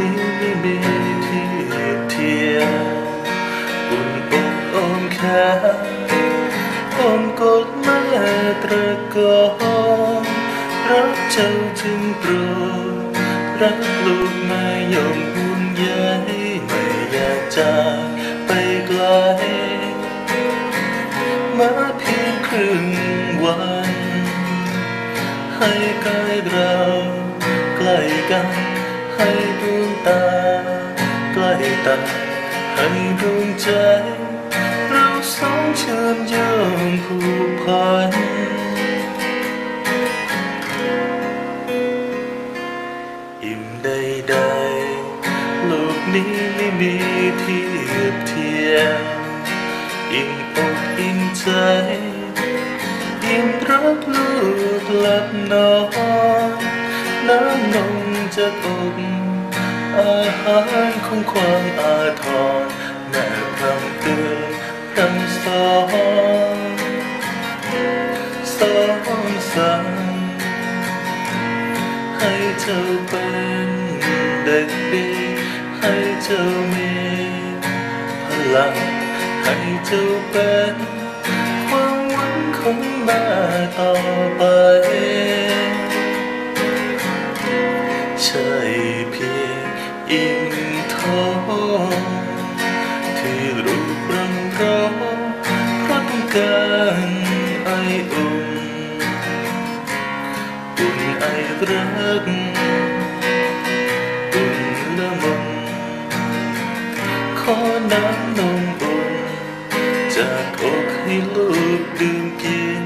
นี้ไม่มีที่เทียมอุ่นอกอ้อมแขนอ้อมกอดแม่ตระกอนรักเจ้าจึงโปรดรักลูกไม่ยอมห่วงใยไม่อยากจากไปไกลมาเพียงครึ่งวัน ให้กายเราใกล้กัน ให้ดวงตาใกล้ตาให้ดวงใจ เราสองเชื่อมโยงผูกพันอิ่มใดๆโลกนี้ไม่มีเทียบเทียมอิ่มอกอิ่มใจอิ่มรักลูกหลับนอน น้ำนมจากอกอาหารของความอาทรแม่พรำเตือนพรำสอนสอนสั่งให้เจ้าเป็นเด็กดี ให้เจ้ามีพลัง ให้เจ้าเป็นความหวังของแม่ต่อไป รังร้องเพราะต้องการไออุ่นอุ่นไอรักอุ่นละมุน ขอน้ำนมอุ่นจากอกให้ลูกดื่มกิน